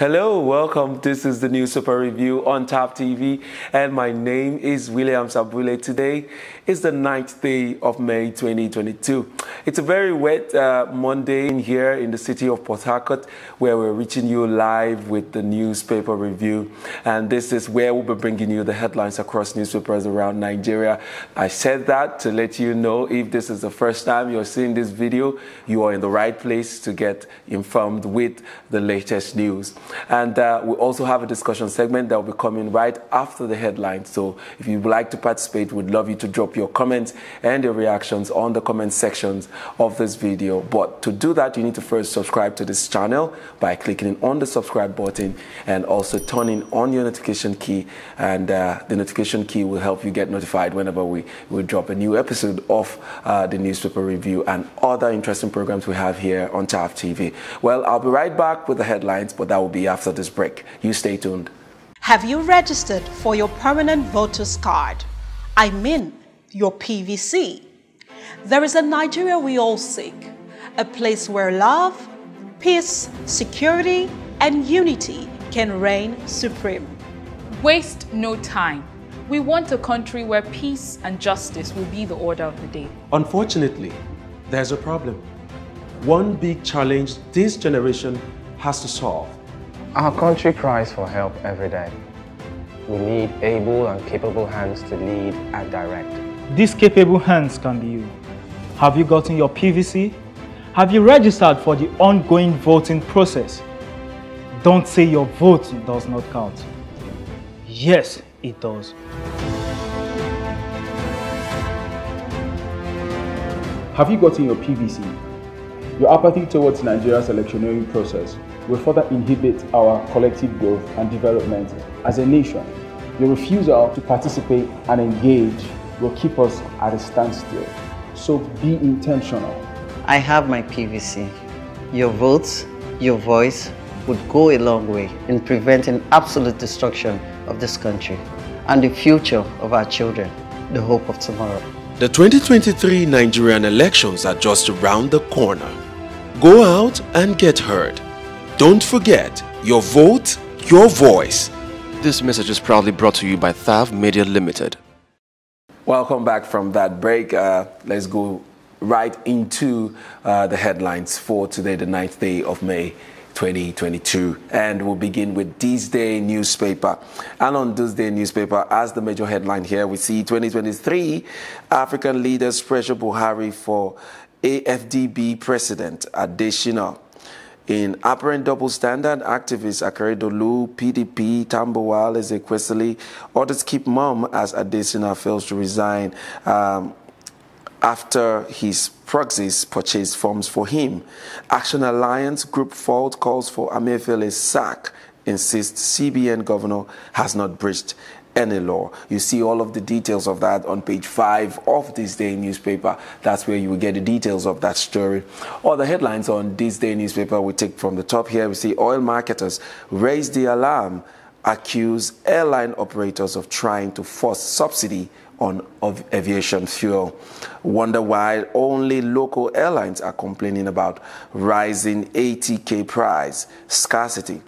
Hello, welcome. This is the new Super Review on Thav TV, and my name is William Sabule. Today is the 9th day of May 2022. It's a very wet uh, Monday in here in the city of Port Harcourt, where we're reaching you live with the newspaper review. And this is where we'll be bringing you the headlines across newspapers around Nigeria. I said that to let you know if this is the first time you're seeing this video, you are in the right place to get informed with the latest news. And uh, we also have a discussion segment that will be coming right after the headlines. So if you'd like to participate, we'd love you to drop your comments and your reactions on the comment sections of this video. But to do that, you need to first subscribe to this channel by clicking on the subscribe button and also turning on your notification key. And uh, the notification key will help you get notified whenever we, we drop a new episode of uh, the newspaper review and other interesting programs we have here on Thav TV. Well, I'll be right back with the headlines, but that will be after this break. You stay tuned. Have you registered for your permanent voter's card? I mean, your PVC. There is a Nigeria we all seek, a place where love, peace, security, and unity can reign supreme. Waste no time. We want a country where peace and justice will be the order of the day. Unfortunately, there's a problem. One big challenge this generation has to solve. Our country cries for help every day. We need able and capable hands to lead and direct. These capable hands can be you. Have you gotten your PVC? Have you registered for the ongoing voting process? Don't say your vote does not count. Yes, it does. Have you gotten your PVC? Your apathy towards Nigeria's electioneering process will further inhibit our collective growth and development as a nation. Your refusal to participate and engage will keep us at a standstill. So be intentional. I have my PVC. Your votes, your voice would go a long way in preventing absolute destruction of this country and the future of our children, the hope of tomorrow. The 2023 Nigerian elections are just around the corner. Go out and get heard. Don't forget, your vote, your voice. This message is proudly brought to you by Thav Media Limited. Welcome back from that break. Uh, let's go right into uh, the headlines for today, the 9th day of May. 2022 and we'll begin with this day newspaper and on this day newspaper as the major headline here we see 2023 african leaders pressure buhari for afdb president adesina in apparent double standard, activists Akeredolu, PDP, Tambuwal, Ezekwesili, others keep mum as Adesina fails to resign um, after his proxies purchase forms for him. Action Alliance Group Fault calls for Emefiele's sack, insists CBN governor has not breached any law. You see all of the details of that on page five of this day newspaper. That's where you will get the details of that story. All the headlines on this day newspaper we take from the top here. We see oil marketers raise the alarm, accuse airline operators of trying to force subsidy on aviation fuel. Wonder why only local airlines are complaining about rising ATK price, scarcity.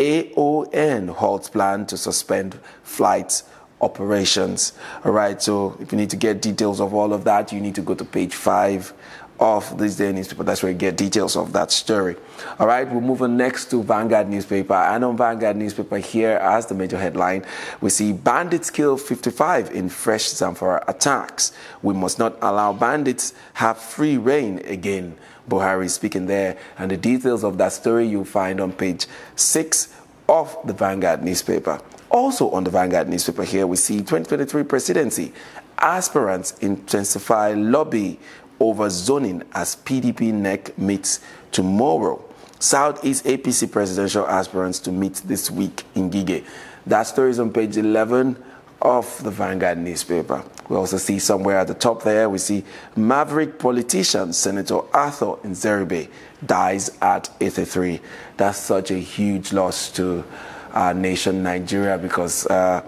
AON halts plan to suspend flights operations. All right, so if you need to get details of all of that, you need to go to page five of this day newspaper. That's where you get details of that story. All right, we'll move on next to Vanguard newspaper. And on Vanguard newspaper here, as the major headline, we see bandits kill 55 in fresh Zamfara attacks. We must not allow bandits have free reign again. Buhari speaking there, and the details of that story you'll find on page six of the Vanguard newspaper. Also on the Vanguard newspaper here, we see 2023 presidency aspirants intensify lobby over zoning as PDP NEC meets tomorrow. Southeast APC presidential aspirants to meet this week in Gige. That story is on page 11 of the Vanguard newspaper. We also see somewhere at the top there, we see maverick politician Senator Arthur Nzeribe dies at 83. That's such a huge loss to our nation, Nigeria, because uh,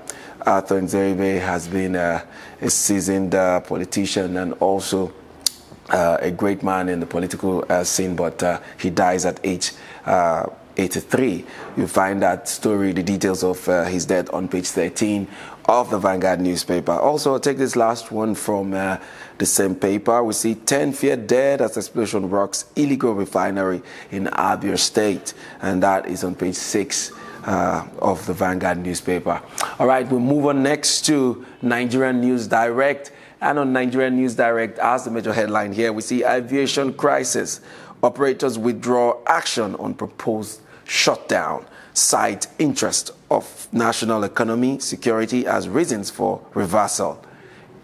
Arthur Nzeribe has been uh, a seasoned uh, politician and also uh, a great man in the political uh, scene, but uh, he dies at age 83. You find that story, the details of uh, his death on page 13 of the Vanguard newspaper. Also, take this last one from uh, the same paper. We see 10 feared dead as explosion rocks illegal refinery in Abia State, and that is on page 6 uh, of the Vanguard newspaper. All right, we move on next to Nigerian News Direct. And on Nigerian News Direct, as the major headline here, we see aviation crisis. Operators withdraw action on proposed shutdown, cite interest of national economy, security as reasons for reversal.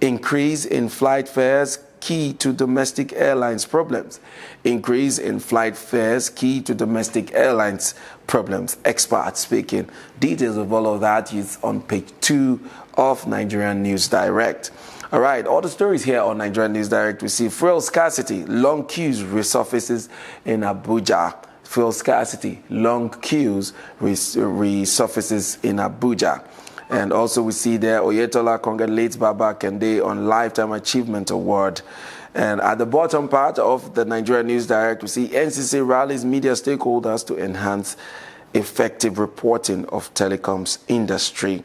Increase in flight fares key to domestic airlines problems. Increase in flight fares key to domestic airlines problems. Experts speaking. Details of all of that is on page two of Nigerian News Direct. All right, all the stories here on Nigerian News Direct. We see fuel scarcity, long queues resurfaces in Abuja. Fuel scarcity, long queues res- resurfaces in Abuja. And also we see there Oyetola congratulates Baba Kende on Lifetime Achievement Award. And at the bottom part of the Nigerian News Direct, we see NCC rallies media stakeholders to enhance effective reporting of telecoms industry.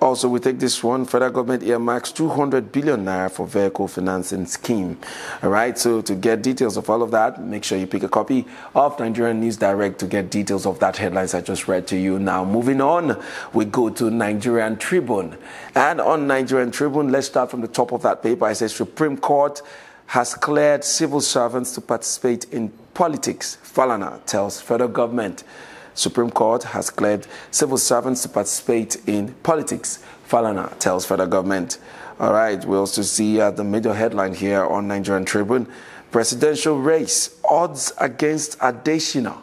Also, we take this one, federal government earmarks 200 billion naira for vehicle financing scheme. All right, so to get details of all of that, make sure you pick a copy of Nigerian News Direct to get details of that headlines I just read to you. Now, moving on, we go to Nigerian Tribune. And on Nigerian Tribune, let's start from the top of that paper. It says Supreme Court has cleared civil servants to participate in politics. Falana tells federal government. Supreme Court has cleared civil servants to participate in politics. Falana tells federal government. All right, we also see uh, the major headline here on Nigerian Tribune. Presidential race, odds against Adesina.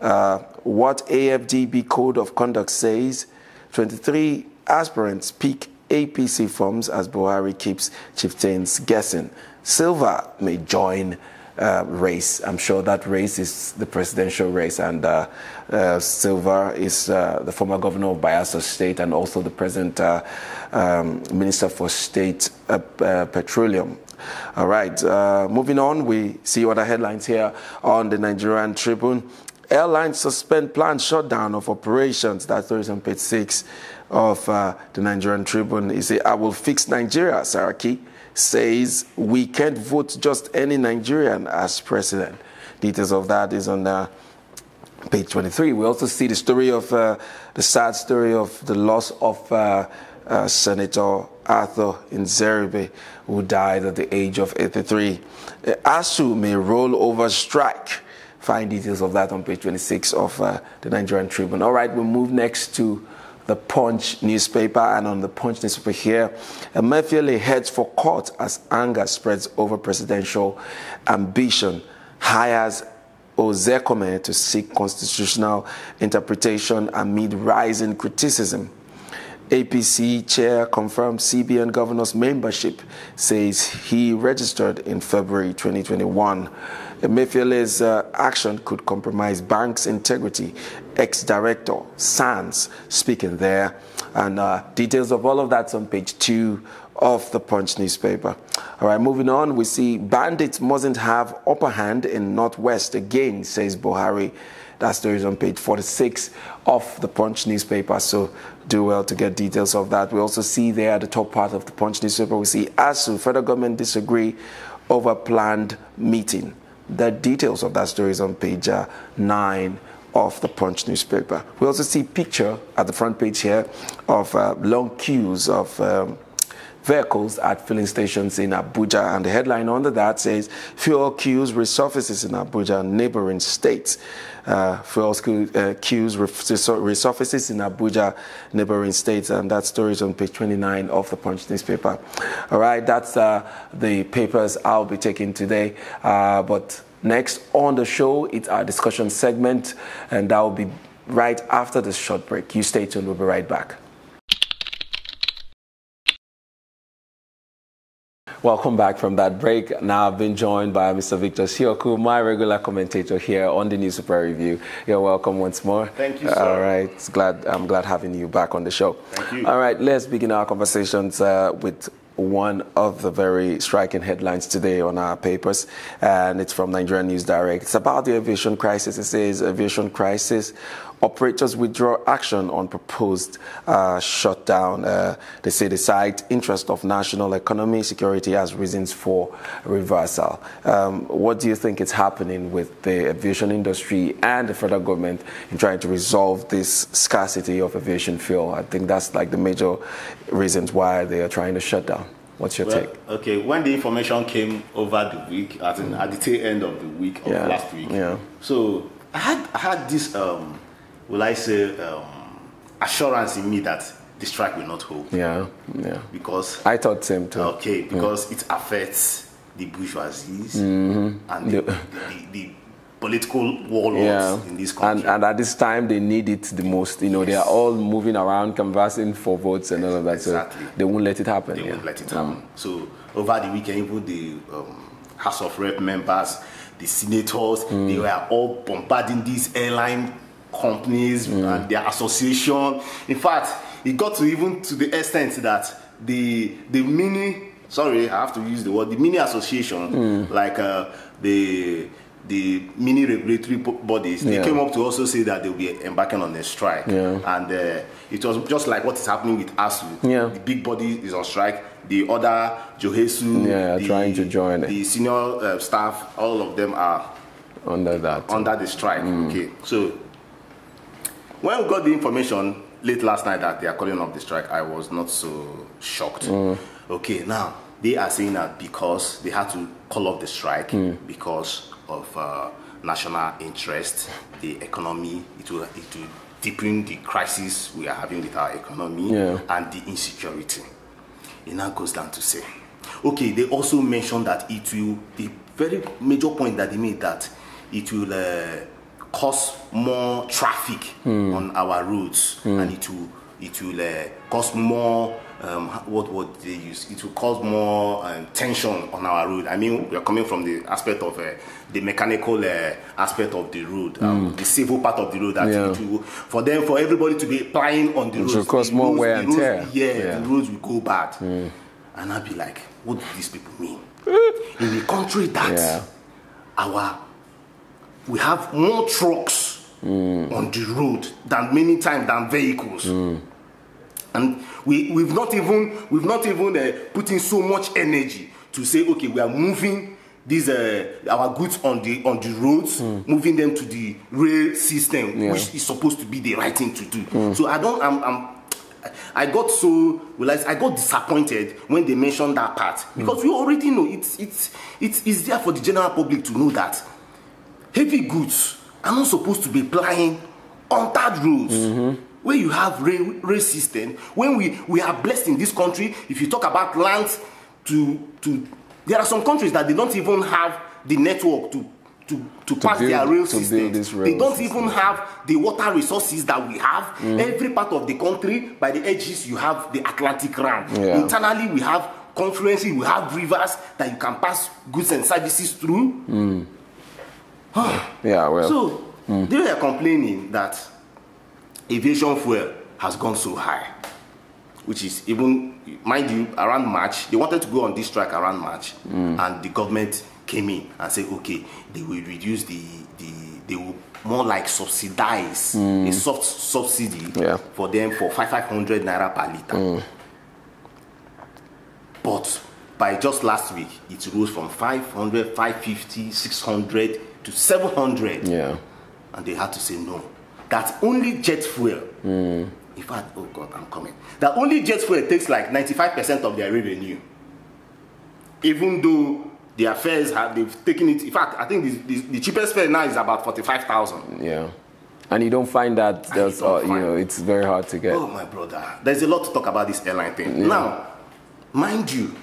Uh, what AFDB Code of Conduct says, 23 aspirants pick APC forms as Buhari keeps chieftains guessing. Silva may join uh, race. I'm sure that race is the presidential race, and uh, uh, Silva is uh, the former governor of Bayelsa State and also the present uh, um, minister for state uh, petroleum. All right, moving on, we see other headlines here on the Nigerian Tribune. Airlines suspend planned shutdown of operations. That story is on page six of the Nigerian Tribune. He say, "I will fix Nigeria," Saraki says we can't vote just any Nigerian as president. Details of that is on uh, page 23. We also see the story of uh, the sad story of the loss of uh, uh Senator Arthur Nzeribe, who died at the age of 83. Uh, ASUU may roll over strike. Find details of that on page 26 of uh, the Nigerian Tribune. All right, we'll move next to the Punch newspaper, and on the Punch newspaper here, Emefiele heads for court as anger spreads over presidential ambition, hires Ozekhome to seek constitutional interpretation amid rising criticism. APC chair confirms CBN governor's membership, says he registered in February 2021. Emefiele's uh, action could compromise bank's integrity. Ex-director Sands speaking there, and uh, details of all of that's on page two of the Punch newspaper. All right, moving on, we see bandits mustn't have upper hand in Northwest again, says Buhari. That story is on page 46 of the Punch newspaper, so do well to get details of that. We also see there at the top part of the Punch newspaper, we see ASUU, federal government disagree over planned meeting. The details of that story is on page uh, 9 of the Punch newspaper. We also see picture at the front page here of uh, long queues of um, vehicles at filling stations in Abuja, and the headline under that says fuel queues resurfaces in Abuja and neighboring states. Uh, fuel uh, queues resurfaces in Abuja, neighboring states, and that story is on page 29 of the Punch newspaper. All right, that's uh, the papers I'll be taking today, uh, but Next on the show, it's our discussion segment, and that will be right after this short break. You stay tuned, we'll be right back. Welcome back from that break. Now I've been joined by Mr. Victor Sioku, my regular commentator here on the News Super Review. You're welcome once more. Thank you, sir. All right, glad I'm glad having you back on the show. Thank you. All right, let's begin our conversations uh, with one of the very striking headlines today on our papers, and it's from Nigerian News Direct. It's about the aviation crisis. It says aviation crisis operators withdraw action on proposed uh, shutdown. Uh, they say the site interest of national economy security as reasons for reversal. Um, what do you think is happening with the aviation industry and the federal government in trying to resolve this scarcity of aviation fuel? I think that's like the major reasons why they are trying to shut down. What's your well, take? Okay, when the information came over the week, at, in, at the tail end of the week of Yeah, last week, yeah. so I had I had this um, will I say um, assurance in me that the strike will not hold Yeah, yeah. because I thought same too. okay because it affects the bourgeoisies Mm-hmm. and the, the, the, the political warlords Yeah, in this and, country. and at this time they need it the most. You know, they are all moving around, canvassing for votes and all of that. Exactly. So they won't let it happen. they yeah. won't let it happen. So over the weekend, even the um, House of Rep members, the senators, Mm. they were all bombarding these airline companies Mm. and their association. In fact, it got to even to the extent that the the mini sorry, I have to use the word the mini association, Mm. like uh, the the mini regulatory bodies, they Yeah. came up to also say that they'll be embarking on a strike. Yeah. And uh, it was just like what is happening with ASUU. Yeah. The big body is on strike. The other Johesu, Yeah, the, trying to join. The senior uh, staff, all of them are Under that. under the strike. Mm. Okay, so when we got the information late last night that they are calling off the strike, I was not so shocked. Mm. Okay, now they are saying that because they had to call off the strike Mm. because of uh, national interest, the economy, it will, it will deepen the crisis we are having with our economy Yeah. and the insecurity. It now goes down to say, okay, they also mentioned that it will, the very major point that they made that it will uh, cause more traffic Hmm. on our roads and it will, it will uh, cause more, um, what what they use, it will cause more um, tension on our road. I mean, we are coming from the aspect of uh, the mechanical uh, aspect of the road, um, the civil part of the road. That Hmm. Yeah. will, for them, for everybody to be plying on the It roads, will cause the more roads- wear the and roads- tear. Yeah, Yeah. Hmm. the roads will go bad. And I'll be like, what do these people mean? In a country that Yeah. our we have more trucks Hmm. on the road than many times than vehicles. And we, we've not even we've not even uh, put in so much energy to say, okay, we are moving these uh, our goods on the on the roads, moving them to the rail system, Yeah. which is supposed to be the right thing to do. So I don't I'm, I'm I got so well, I got disappointed when they mentioned that part because we already know it's it's it's it's there for the general public to know that heavy goods are not supposed to be plying on third roads. Where you have rail, rail system, when we, we are blessed in this country, if you talk about land to to there are some countries that they don't even have the network to to, to, pass build- their rail to system. this They rail don't system. even have the water resources that we have. Every part of the country, by the edges, you have the Atlantic round. Yeah. Internally, we have confluences, we have rivers that you can pass goods and services through. Yeah, well. So mm. they were complaining that aviation fuel has gone so high, which is even mind you around March. They wanted to go on this strike around March, mm. and the government came in and said, okay, they will reduce the the they will more like subsidize mm. a soft subsidy Yeah. for them for five five hundred naira per liter. But by just last week, it rose from 500, 550, 600 to 700 yeah. and they had to say no. That only jet fuel. In fact, oh God, I'm coming. That only jet fuel takes like 95% of their revenue. Even though their fares have they've taken it. In fact, I think the, the, the cheapest fare now is about 45,000. Yeah. And you don't find that there's, uh, you know, it's very hard to get. Oh my brother, there's a lot to talk about this airline thing. Now, mind you,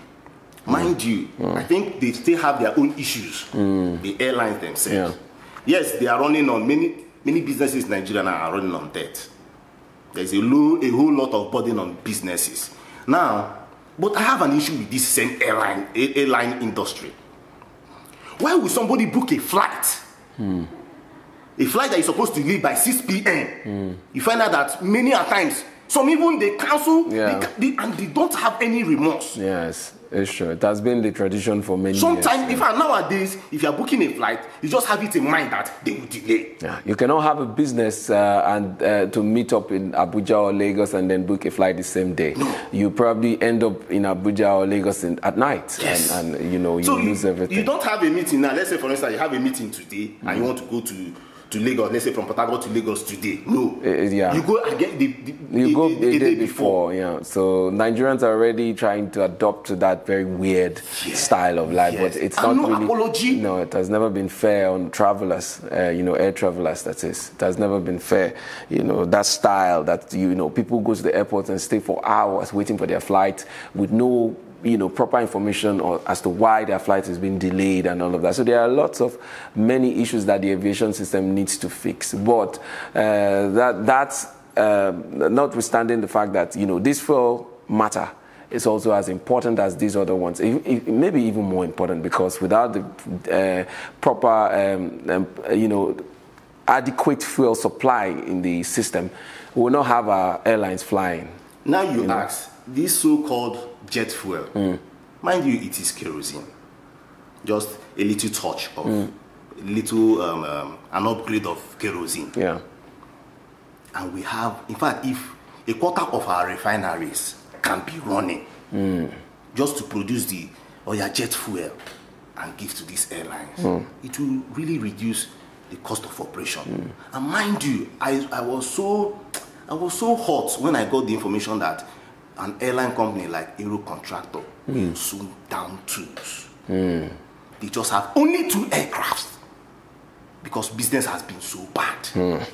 mind you, I think they still have their own issues. Mm. The airlines themselves. Yes, they are running on many many businesses in Nigeria now are running on debt. There's a low, a whole lot of burden on businesses. Now, but I have an issue with this same airline airline industry. Why would somebody book a flight? Hmm. A flight that is supposed to leave by 6 p.m. Hmm. You find out that many a times Some even they cancel, Yeah. they, they, and they don't have any remorse. Yes, it's true. It has been the tradition for many Sometimes, years. in fact, nowadays, if you are booking a flight, you just have it in mind that they will delay. Yeah, you cannot have a business uh, and uh, to meet up in Abuja or Lagos and then book a flight the same day. You probably end up in Abuja or Lagos in, at night, Yes. and, and you know you so you, lose everything. you don't have a meeting now. Let's say, for instance, you have a meeting today and you want to go to, to Lagos. Let's say from Port to Lagos today. No. Uh, yeah. You go again the, the, you the- go the a day before, yeah. So Nigerians are already trying to adopt to that very weird style of life, Yes. but it's And not no really. apology. No, it has never been fair on travelers. Uh, you know, air travelers. That is, it has never been fair. You know, that style that you know people go to the airport and stay for hours waiting for their flight with no. You know, proper information or, as to why their flight has been delayed and all of that. So there are lots of many issues that the aviation system needs to fix. But uh, that that's um, notwithstanding the fact that you know this fuel matter is also as important as these other ones. It, it, maybe even more important because without the uh, proper, um, um, you know, adequate fuel supply in the system, we will not have our airlines flying. Now you ask, this so-called jet fuel, Mm. mind you, it is kerosene. Just a little touch of, Mm. a little, um, um, an upgrade of kerosene. Yeah. And we have, in fact, if a quarter of our refineries can be running Mm. just to produce the oil jet fuel and give to these airlines, Mm. it will really reduce the cost of operation. And mind you, I, I was so I was so hot when I got the information that an airline company like Aero Contractor will soon down tools. They just have only two aircrafts because business has been so bad.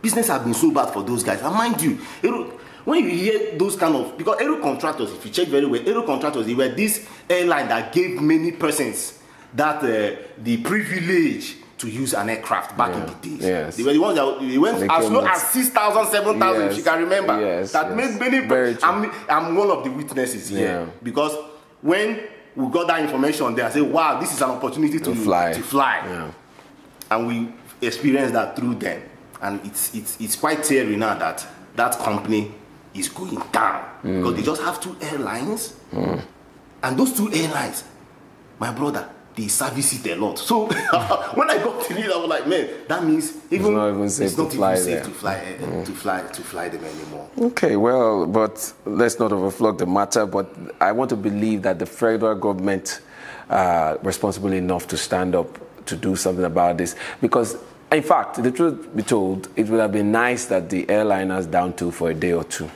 Business has been so bad for those guys. And mind you, Aero, when you hear those kind of because Aero contractors, if you check very well, Aero contractors they were this airline that gave many persons that uh, the privilege to use an aircraft back in the days. Yes. They were the ones that they went They as low as 6,000, 7,000, if you can remember. Yes, that yes. made many Very true. I'm, I'm one of the witnesses here. Yeah. Because when we got that information there, I said, wow, this is an opportunity to, To fly. To fly Yeah. and we experienced that through them and it's it's it's quite scary now that that company is going down mm. because they just have two airlines mm. and those two airlines my brother they service it a lot so when i got to it i was like man that means even it's not even safe it's to not fly even safe there. to fly uh, to fly to fly them anymore Okay, well, but let's not overflog the matter. But I want to believe that the federal government are responsible enough to stand up to do something about this. Because, in fact, the truth be told, it would have been nice that the airliners down to for a day or two.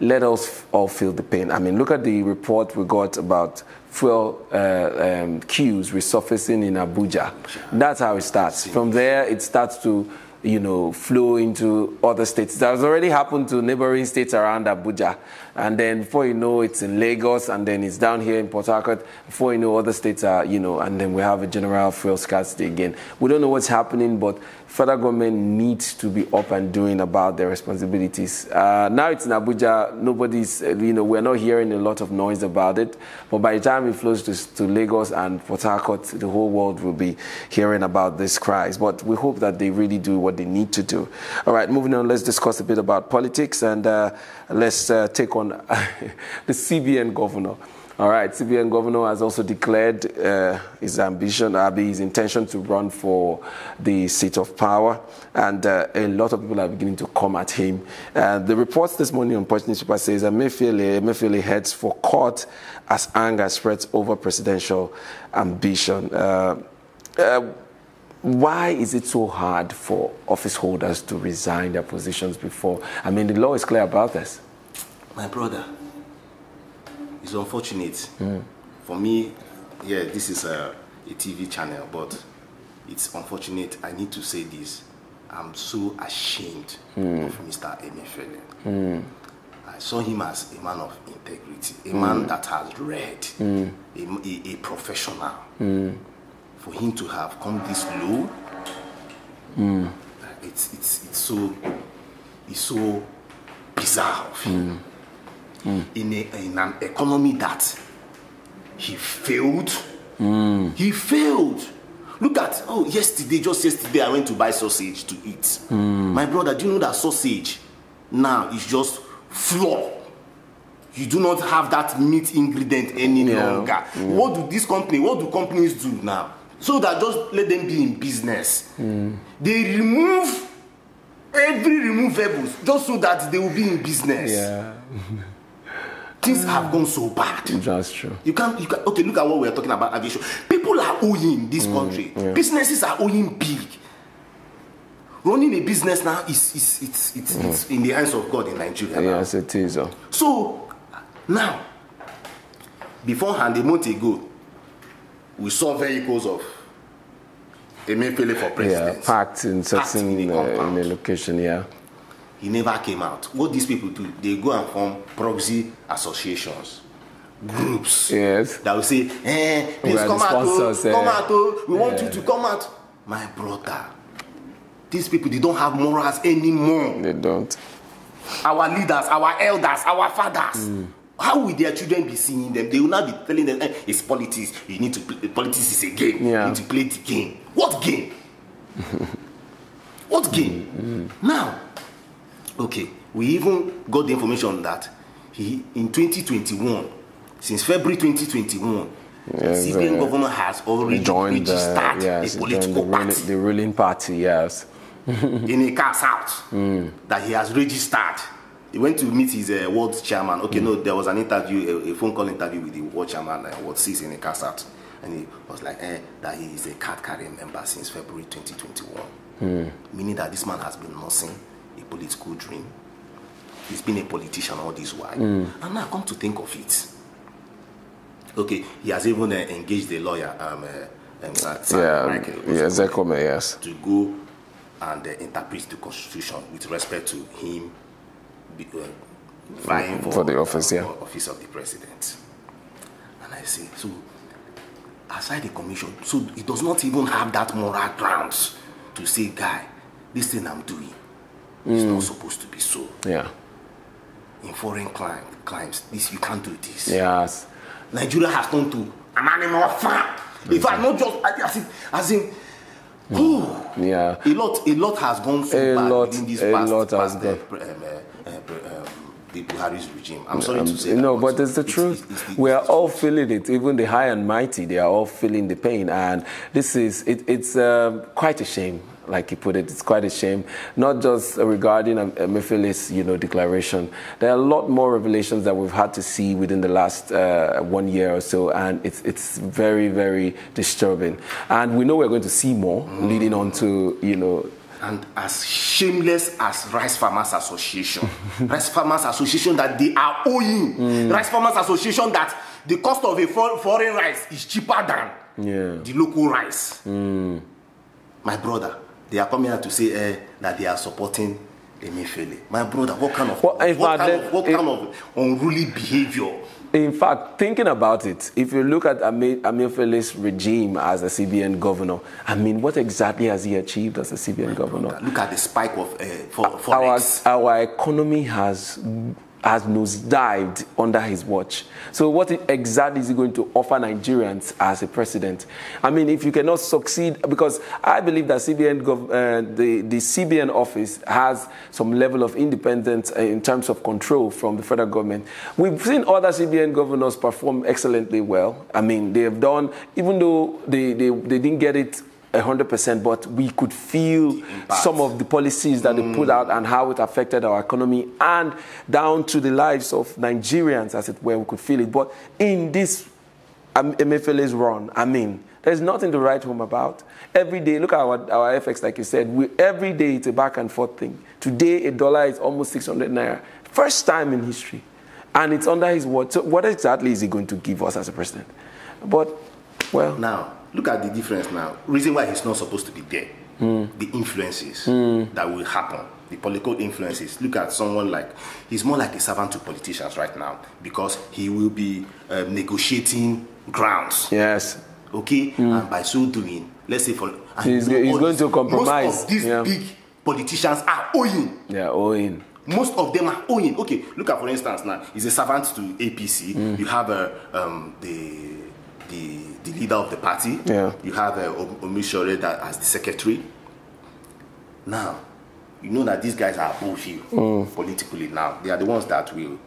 Let us all feel the pain. I mean, look at the report we got about fuel uh, um, queues resurfacing in Abuja. That's how it starts. From there, it starts to you know, flow into other states. That has already happened to neighboring states around Abuja. And then before you know, it's in Lagos, and then it's down here in Port Harcourt. Before you know, other states are, you know, and then we have a general fuel scarcity again. We don't know what's happening, but federal government needs to be up and doing about their responsibilities. Uh, now it's in Abuja. Nobody's, uh, you know, we're not hearing a lot of noise about it. But by the time it flows to, to Lagos and Port Harcourt, the whole world will be hearing about this cries. But we hope that they really do what they need to do. All right, moving on, let's discuss a bit about politics and uh, let's uh, take on the CBN governor. All right, CBN governor has also declared uh, his ambition, uh, his intention to run for the seat of power, and uh, a lot of people are beginning to come at him. Uh, the reports this morning on Punch newspaper says that Emefiele, heads for court as anger spreads over presidential ambition. Why is it so hard for office holders to resign their positions before? I mean, the law is clear about this. my brother it's unfortunate. Hmm. For me yeah this is a, a tv channel but it's unfortunate. I need to say this. I'm so ashamed hmm. of mr emefiele. Hmm. I saw him as a man of integrity a man that has read a, a, a professional for him to have come this low it's, it's, it's so it's so bizarre of him in, a, in an economy that he failed. He failed. Look at, oh, yesterday, just yesterday, I went to buy sausage to eat. My brother, do you know that sausage now is just flour. You do not have that meat ingredient any Yeah. longer. What do this company, what do companies do now? So that just let them be in business. They remove every removables just so that they will be in business. Yeah, Things have gone so bad. that's true. You can't, you can okay, look at what we're talking about aviation. People are owing in this country. Businesses are owing big. Running a business now is, is it's, it's, it's in the hands of God in Nigeria. now. Yes, it is. oh. So now, beforehand, a month ago, we saw vehicles of Emefiele for Yeah, president. in certain in the uh, in a location. Yeah, He never came out. What these people do, they go and form proxy associations, groups. yes. that will say, eh, please come out, oh, eh. come out, oh, we want you to come out. My brother, these people, they don't have morals anymore. They don't. Our leaders, our elders, our fathers. Mm. How will their children be seeing them? They will not be telling them, eh, it's politics. You need to play. Politics is a game. Yeah. You need to play the game. What game? what game? Mm, Now, okay, we even got the information that he in 2021, since February 2021, Yes, the CBN uh, governor has already Joined, registered yes, a political the, ruling, party the ruling party. Yes. in a car south that he has registered. He went to meet his uh, world chairman. Okay, no, there was an interview, a, a phone call interview with the world chairman, uh, Ward 6 in Ika South. And he was like, eh, that he is a card carrying member since February 2021. Meaning that this man has been nursing a political dream. He's been a politician all this while. And now come to think of it. Okay, he has even uh, engaged a lawyer, um, uh, um, uh, Yeah. Michael Yeah. Zekome. Yes. to go and uh, interpret the constitution with respect to him vying for, For the office, yeah. office of the president. And I say, so aside the commission, so it does not even have that moral grounds to say, guy, this thing I'm doing is Mm. not supposed to be so. Yeah. In foreign clim- climes, this you can't do this. Yes. Nigeria has turned to an animal farm. If I'm not just as in, as in oh, Yeah. a lot, a lot has gone so A bad lot- within this a past, lot has past gone. uh, um, uh, the Buhari's regime. I'm sorry to say no, that, but it's the it's- truth. it's- it's we are all feeling it. Even the high and mighty, they are all feeling the pain. And this is it, it's um quite a shame, like you put it. It's quite a shame, not just regarding um, you know, declaration. There are a lot more revelations that we've had to see within the last uh, one year or so, and it's it's very very disturbing. And we know we're going to see more leading on to you know. And as shameless as Rice Farmers Association, Rice Farmers Association that they are owing, Mm. Rice Farmers Association that the cost of a for- foreign rice is cheaper than Yeah. the local rice. My brother, they are coming out to say eh, that they are supporting Emefiele. My brother, what kind of Well, what, kind let- of, what kind of unruly behavior? In fact, thinking about it, if you look at Amir Emefiele's regime as a CBN governor, I mean, what exactly has he achieved as a CBN governor? Look at the spike of uh, for, Our, our economy has has nosedived under his watch. So, what exactly is he going to offer Nigerians as a president? I mean, if you cannot succeed, because I believe that CBN gov, uh, the the CBN office has some level of independence uh, in terms of control from the federal government. We've seen other CBN governors perform excellently well. I mean, they have done, even though they they, they didn't get it. 100%, but we could feel some of the policies that they put out and how it affected our economy and down to the lives of Nigerians, as it were, we could feel it. But in this um, Emefiele's run, I mean, there's nothing to write home about. Every day, look at our, our FX, like you said, we, every day it's a back and forth thing. Today, a dollar is almost 600 naira. First time in history. And it's under his word. So, what exactly is he going to give us as a president? But, well, Now, look at the difference now. Reason why he's not supposed to be there. The influences that will happen. The political influences. Look at someone like, he's more like a servant to politicians right now because he will be um, negotiating grounds. yes. Okay? And by so doing, let's say for. He's- he's going to compromise, Most of these yeah. big politicians are owing. Yeah, owing. Most of them are owing. Okay, look at for instance now, he's a servant to APC. Mm. You have uh, um, the, the the leader of the party. Yeah. You have uh, Om- Omisore that as the secretary. Now, you know that these guys are above you Mm. politically now. They are the ones that will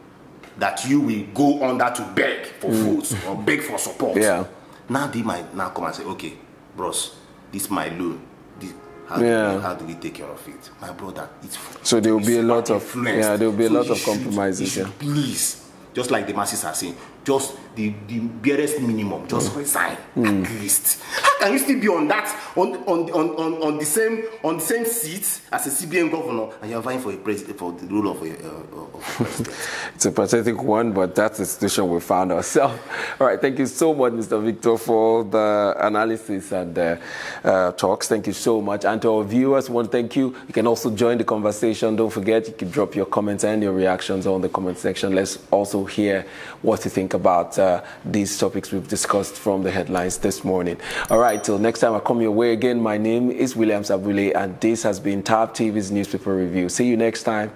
that you will go under to beg for votes or beg for support. Mm. Yeah. Now they might now come and say, okay, bros, this my loan. This, how, do Yeah. we, how do we take care of it? My brother, it's So there will be a lot of- influenced. yeah, there will be a So lot of compromises, should yeah. Please, just like the masses are saying, just the, the barest minimum, just Mm. resign at least. Can you still be on that on on, on, on, on the same on the same seat as a CBN governor and you're vying for a president for the role of a, uh, of a? It's a pathetic one, but that's the situation we found ourselves. All right, thank you so much, Mr. Victor, for the analysis and the uh, talks. Thank you so much. And to our viewers, to thank you. You can also join the conversation. Don't forget, you can drop your comments and your reactions on the comment section. Let's also hear what you think about uh, these topics we've discussed from the headlines this morning. All right, till next time I come your way again, my name is William Sabule, and this has been Thav TV's Newspaper Review. See you next time.